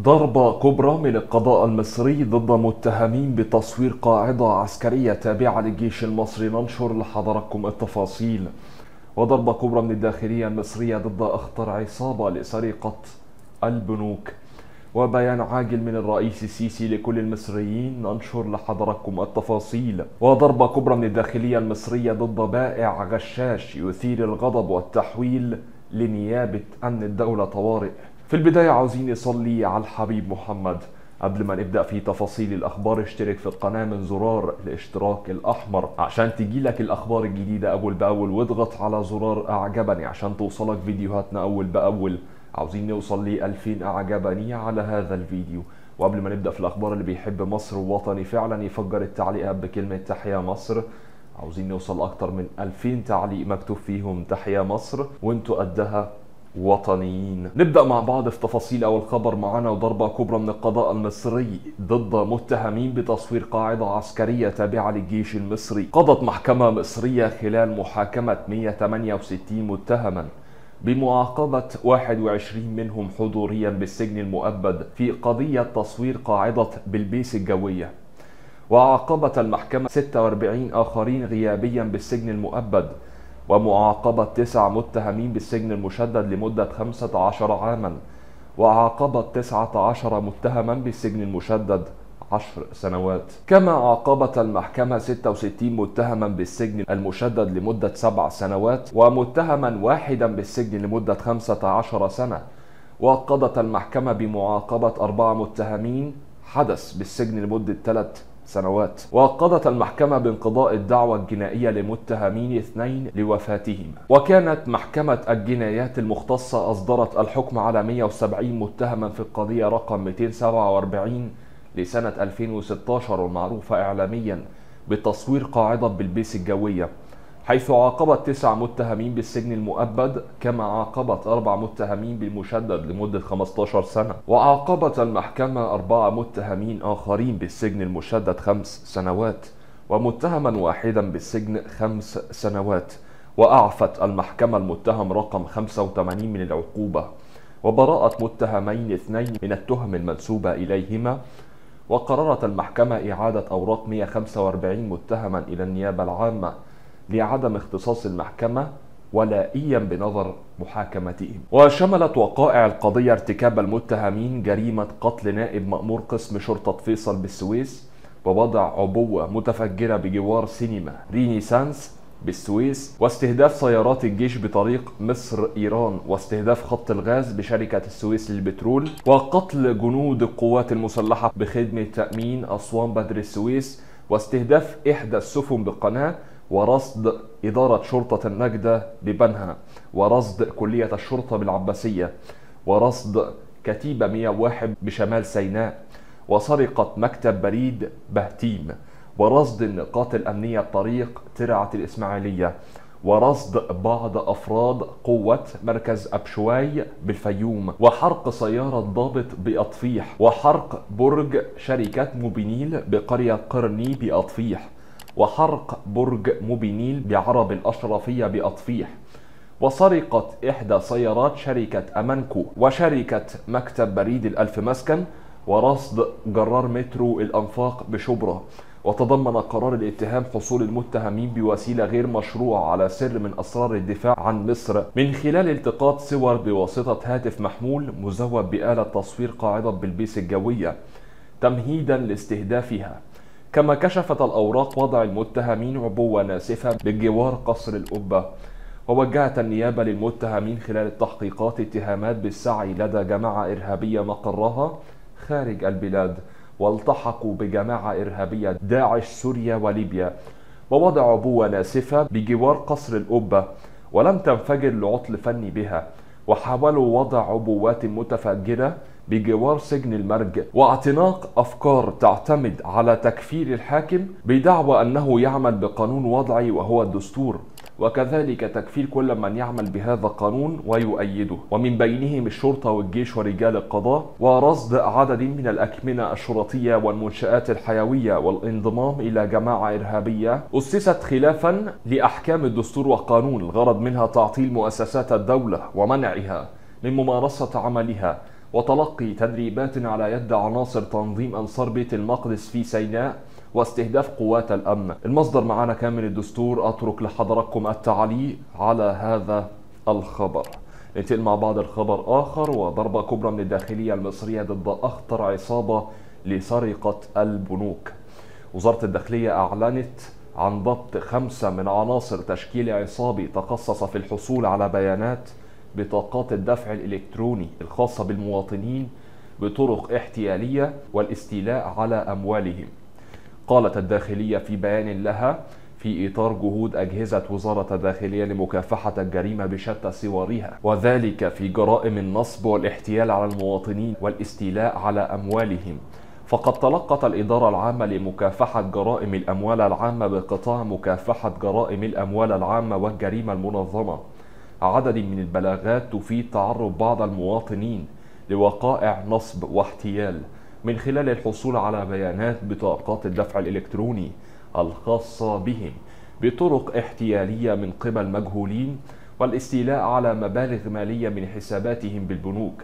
ضربة كبرى من القضاء المصري ضد متهمين بتصوير قاعدة عسكرية تابعة للجيش المصري. ننشر لحضراتكم التفاصيل. وضربة كبرى من الداخلية المصرية ضد أخطر عصابة لسرقة البنوك. وبيان عاجل من الرئيس السيسي لكل المصريين. ننشر لحضراتكم التفاصيل. وضربة كبرى من الداخلية المصرية ضد بائع غشاش يثير الغضب والتحويل لنيابة أمن الدولة طوارئ. في البداية عاوزين نصلي على الحبيب محمد قبل ما نبدأ في تفاصيل الأخبار. اشترك في القناة من زرار الاشتراك الأحمر عشان تجيلك الأخبار الجديدة أول بأول واضغط على زرار أعجبني عشان توصلك فيديوهاتنا أول بأول. عاوزين نوصل ل 2000 أعجبني على هذا الفيديو. وقبل ما نبدأ في الأخبار اللي بيحب مصر ووطني فعلا يفجر التعليقات بكلمة تحيا مصر. عاوزين نوصل أكتر من 2000 تعليق مكتوب فيهم تحيا مصر وانتوا قدها. وطنيين. نبدأ مع بعض في تفاصيل أول خبر معنا وضربة كبرى من القضاء المصري ضد متهمين بتصوير قاعدة عسكرية تابعة للجيش المصري. قضت محكمة مصرية خلال محاكمة 168 متهما بمعاقبة 21 منهم حضوريا بالسجن المؤبد في قضية تصوير قاعدة بلبيس الجوية. وعاقبت المحكمة 46 آخرين غيابيا بالسجن المؤبد ومعاقبة تسع متهمين بالسجن المشدد لمدة 15 عاما وعاقبت 19 متهما بالسجن المشدد عشر سنوات. كما عاقبت المحكمة 66 متهما بالسجن المشدد لمدة سبع سنوات ومتهما واحدا بالسجن لمدة 15 سنة. وقضت المحكمة بمعاقبة أربعة متهمين حدث بالسجن لمدة ثلاث سنوات. وقضت المحكمة بانقضاء الدعوة الجنائية لمتهمين اثنين لوفاتهم وكانت محكمة الجنايات المختصة أصدرت الحكم على 170 متهما في القضية رقم 247 لسنة 2016 المعروفة إعلاميا بتصوير قاعدة بلبيس الجوية. حيث عاقبت تسع متهمين بالسجن المؤبد كما عاقبت أربع متهمين بالمشدد لمدة 15 سنة. وعاقبت المحكمة أربعة متهمين آخرين بالسجن المشدد خمس سنوات. ومتهما واحدا بالسجن خمس سنوات. وأعفت المحكمة المتهم رقم 85 من العقوبة. وبراءة متهمين اثنين من التهم المنسوبة إليهما. وقررت المحكمة إعادة أوراق 145 متهما إلى النيابة العامة. لعدم اختصاص المحكمة ولائيا بنظر محاكمتهم. وشملت وقائع القضية ارتكاب المتهمين جريمة قتل نائب مأمور قسم شرطة فيصل بالسويس ووضع عبوة متفجرة بجوار سينما رينيسانس بالسويس واستهداف سيارات الجيش بطريق مصر إيران واستهداف خط الغاز بشركة السويس للبترول وقتل جنود القوات المسلحة بخدمة تأمين أسوان بدر السويس واستهداف إحدى السفن بالقناة ورصد إدارة شرطة النجدة ببنها ورصد كلية الشرطة بالعباسية ورصد كتيبة 101 بشمال سيناء وسرقة مكتب بريد بهتيم ورصد النقاط الأمنية بطريق ترعة الإسماعيلية ورصد بعض أفراد قوة مركز أبشواي بالفيوم وحرق سيارة ضابط بأطفيح وحرق برج شركة موبينيل بقرية قرني بأطفيح. وحرق برج موبينيل بعرب الأشرفية بأطفيح. وسرقة إحدى سيارات شركة أمانكو وشركة مكتب بريد الألف مسكن ورصد جرار مترو الأنفاق بشبرا. وتضمن قرار الاتهام حصول المتهمين بوسيلة غير مشروعة على سر من أسرار الدفاع عن مصر. من خلال التقاط صور بواسطة هاتف محمول مزود بآلة تصوير قاعدة بلبيس الجوية تمهيدا لاستهدافها. كما كشفت الأوراق وضع المتهمين عبوة ناسفة بجوار قصر القبة ووجهت النيابة للمتهمين خلال التحقيقات اتهامات بالسعي لدى جماعة إرهابية مقرها خارج البلاد والتحقوا بجماعة إرهابية داعش سوريا وليبيا. ووضع عبوة ناسفة بجوار قصر القبة ولم تنفجر لعطل فني بها. وحاولوا وضع عبوات متفجرة بجوار سجن المرج واعتناق أفكار تعتمد على تكفير الحاكم بدعوى أنه يعمل بقانون وضعي وهو الدستور. وكذلك تكفير كل من يعمل بهذا القانون ويؤيده. ومن بينهم الشرطة والجيش ورجال القضاء ورصد عدد من الأكمنة الشرطية والمنشآت الحيوية والانضمام إلى جماعة إرهابية. أسست خلافا لأحكام الدستور والقانون الغرض منها تعطيل مؤسسات الدولة ومنعها من ممارسة عملها. وتلقي تدريبات على يد عناصر تنظيم أنصار بيت المقدس في سيناء واستهداف قوات الأمن. المصدر معنا كان من الدستور أترك لحضراتكم التعليق على هذا الخبر. ننتقل مع بعض الخبر آخر وضربة كبرى من الداخلية المصرية ضد أخطر عصابة لسرقة البنوك. وزارة الداخلية أعلنت عن ضبط خمسة من عناصر تشكيل عصابي تخصص في الحصول على بيانات بطاقات الدفع الإلكتروني الخاصة بالمواطنين بطرق احتيالية والاستيلاء على أموالهم. قالت الداخلية في بيان لها في إطار جهود أجهزة وزارة الداخلية لمكافحة الجريمة بشتى صورها وذلك في جرائم النصب والاحتيال على المواطنين والاستيلاء على أموالهم. فقد تلقت الإدارة العامة لمكافحة جرائم الأموال العامة بقطاع مكافحة جرائم الأموال العامة والجريمة المنظمة. عدد من البلاغات تفيد تعرض بعض المواطنين لوقائع نصب واحتيال من خلال الحصول على بيانات بطاقات الدفع الإلكتروني الخاصة بهم بطرق احتيالية من قبل مجهولين والاستيلاء على مبالغ مالية من حساباتهم بالبنوك.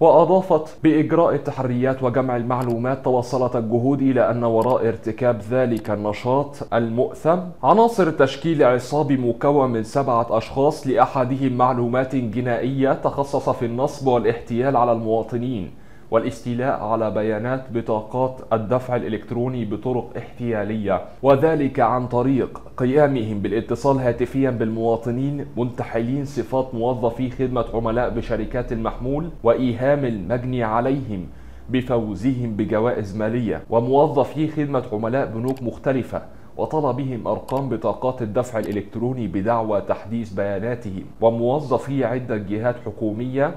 وأضافت بإجراء التحريات وجمع المعلومات توصلت الجهود إلى أن وراء ارتكاب ذلك النشاط المؤثم عناصر تشكيل عصابي مكون من سبعة أشخاص لأحدهم معلومات جنائية تخصص في النصب والإحتيال على المواطنين. والاستيلاء على بيانات بطاقات الدفع الإلكتروني بطرق احتيالية وذلك عن طريق قيامهم بالاتصال هاتفيا بالمواطنين منتحلين صفات موظفي خدمة عملاء بشركات المحمول وإيهام المجني عليهم بفوزهم بجوائز مالية وموظفي خدمة عملاء بنوك مختلفة وطلبهم أرقام بطاقات الدفع الإلكتروني بدعوى تحديث بياناتهم وموظفي عدة جهات حكومية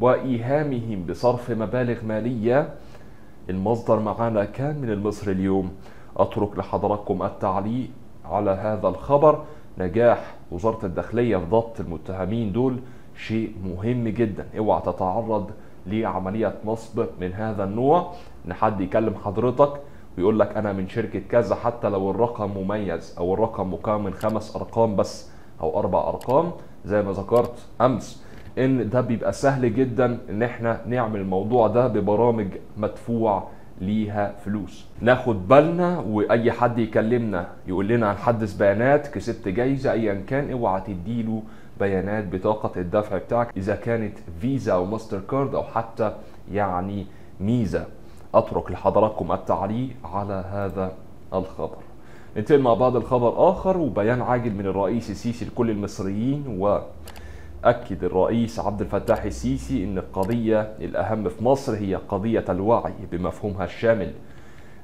وإيهامهم بصرف مبالغ مالية. المصدر معنا كان من المصري اليوم. أترك لحضراتكم التعليق على هذا الخبر. نجاح وزارة الداخلية في ضبط المتهمين دول شيء مهم جدا. اوعى تتعرض لعملية نصب من هذا النوع. إن حد يكلم حضرتك ويقول لك أنا من شركة كذا حتى لو الرقم مميز أو الرقم مكون من خمس أرقام بس أو أربع أرقام. زي ما ذكرت أمس إن ده بيبقى سهل جدا إن إحنا نعمل الموضوع ده ببرامج مدفوع ليها فلوس. ناخد بالنا وأي حد يكلمنا يقول لنا هنحدث بيانات كسبت جايزة ايا كان اوعى تديله بيانات بطاقة الدفع بتاعك إذا كانت فيزا أو ماستر كارد أو حتى يعني ميزة. أترك لحضراتكم التعليق على هذا الخبر. ننتقل مع بعض الخبر آخر وبيان عاجل من الرئيس السيسي لكل المصريين و أكد الرئيس عبد الفتاح السيسي أن القضية الأهم في مصر هي قضية الوعي بمفهومها الشامل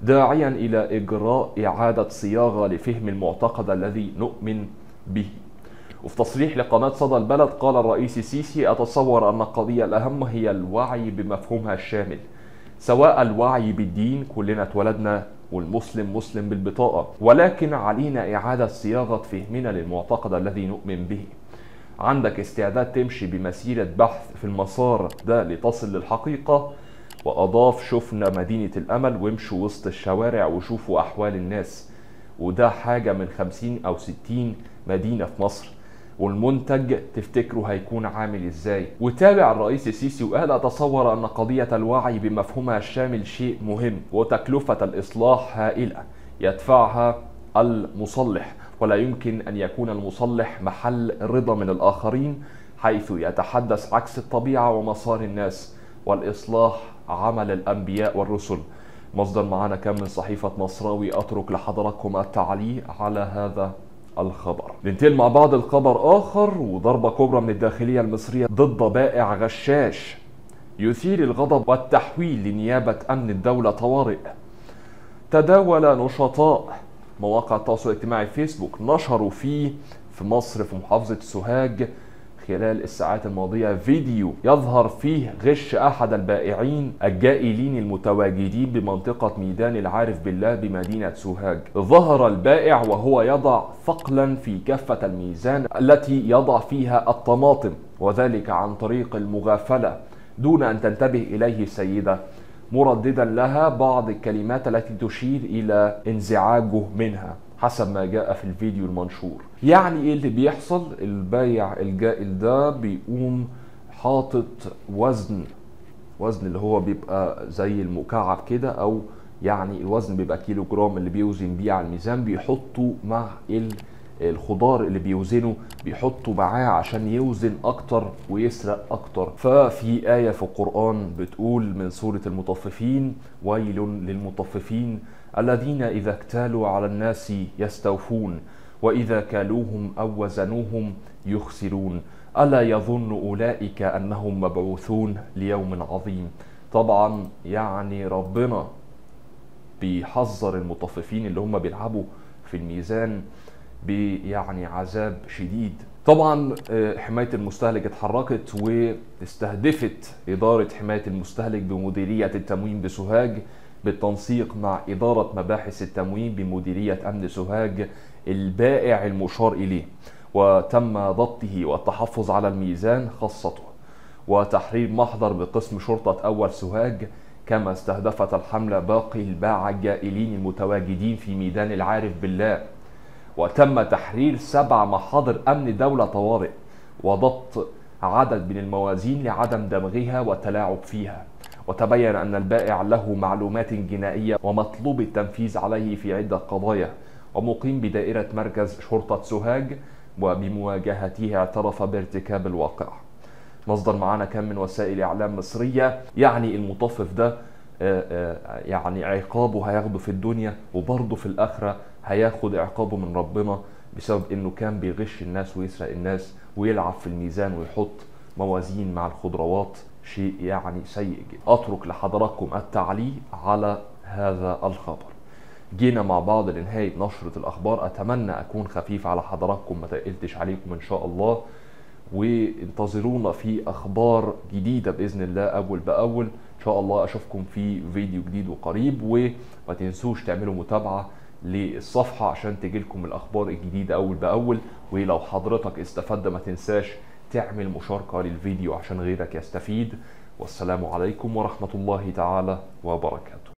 داعيا إلى إجراء إعادة صياغة لفهم المعتقد الذي نؤمن به. وفي تصريح لقناة صدى البلد قال الرئيس السيسي أتصور أن القضية الأهم هي الوعي بمفهومها الشامل سواء الوعي بالدين كلنا اتولدنا والمسلم مسلم بالبطاقة ولكن علينا إعادة صياغة فهمنا للمعتقد الذي نؤمن به. عندك استعداد تمشي بمسيرة بحث في المسار ده لتصل للحقيقة وأضاف شفنا مدينة الأمل وامشوا وسط الشوارع وشوفوا أحوال الناس. وده حاجة من خمسين أو ستين مدينة في مصر. والمنتج تفتكروا هيكون عامل إزاي؟ وتابع الرئيس السيسي وقال أتصور أن قضية الوعي بمفهومها الشامل شيء مهم وتكلفة الإصلاح هائلة يدفعها المصلح. ولا يمكن أن يكون المصلح محل رضا من الآخرين حيث يتحدث عكس الطبيعة ومسار الناس والإصلاح عمل الأنبياء والرسل. مصدر معنا كان من صحيفة مصراوي أترك لحضراتكم التعليق على هذا الخبر. ننتقل مع بعض الخبر آخر وضربة كبرى من الداخلية المصرية ضد بائع غشاش يثير الغضب والتحويل لنيابة أمن الدولة طوارئ. تداول نشطاء مواقع التواصل الاجتماعي فيسبوك نشروا فيه في مصر في محافظة سوهاج خلال الساعات الماضية فيديو يظهر فيه غش أحد البائعين الجائلين المتواجدين بمنطقة ميدان العارف بالله بمدينة سوهاج. ظهر البائع وهو يضع ثقلا في كفة الميزان التي يضع فيها الطماطم وذلك عن طريق المغافلة دون أن تنتبه إليه السيدة مرددا لها بعض الكلمات التي تشير إلى انزعاجه منها حسب ما جاء في الفيديو المنشور. يعني إيه اللي بيحصل؟ البايع الجائل ده بيقوم حاطط وزن وزن اللي هو بيبقى زي المكعب كده أو يعني الوزن بيبقى كيلو جرام اللي بيوزن بيه على الميزان بيحطوا مع الخضار اللي بيوزنه بيحطوا معاه عشان يوزن أكتر ويسرق أكتر. ففي آية في القرآن بتقول من سورة المطففين ويل للمطففين الذين إذا اكتالوا على الناس يستوفون وإذا كالوهم أو وزنوهم يخسرون. ألا يظن أولئك أنهم مبعوثون ليوم عظيم؟ طبعا يعني ربنا بيحذر المطففين اللي هم بيلعبوا في الميزان. بيعني عذاب شديد. طبعا حماية المستهلك اتحركت واستهدفت إدارة حماية المستهلك بمديرية التموين بسوهاج بالتنسيق مع إدارة مباحث التموين بمديرية أمن سوهاج البائع المشار إليه وتم ضبطه والتحفظ على الميزان خاصته. وتحرير محضر بقسم شرطة أول سوهاج كما استهدفت الحملة باقي الباعة الجائلين المتواجدين في ميدان العارف بالله. وتم تحرير سبع محاضر أمن دولة طوارئ وضبط عدد من الموازين لعدم دمغها والتلاعب فيها. وتبين أن البائع له معلومات جنائية ومطلوب التنفيذ عليه في عدة قضايا. ومقيم بدائرة مركز شرطة سوهاج وبمواجهته اعترف بارتكاب الواقع. مصدر معانا كان من وسائل إعلام مصرية يعني المطفف ده يعني عقابه هياخده في الدنيا وبرضه في الآخرة هياخد عقابه من ربنا بسبب إنه كان بيغش الناس ويسرق الناس ويلعب في الميزان ويحط موازين مع الخضروات. شيء يعني سيء جدا. أترك لحضراتكم التعليق على هذا الخبر. جينا مع بعض لنهاية نشرة الأخبار. أتمنى أكون خفيف على حضراتكم ما تقلتش عليكم إن شاء الله. وانتظرونا في أخبار جديدة بإذن الله أول بأول. إن شاء الله أشوفكم في فيديو جديد وقريب. وما تنسوش تعملوا متابعة للصفحة عشان تجيلكم الأخبار الجديدة أول بأول ولو حضرتك استفدت ما تنساش تعمل مشاركة للفيديو عشان غيرك يستفيد. والسلام عليكم ورحمة الله تعالى وبركاته.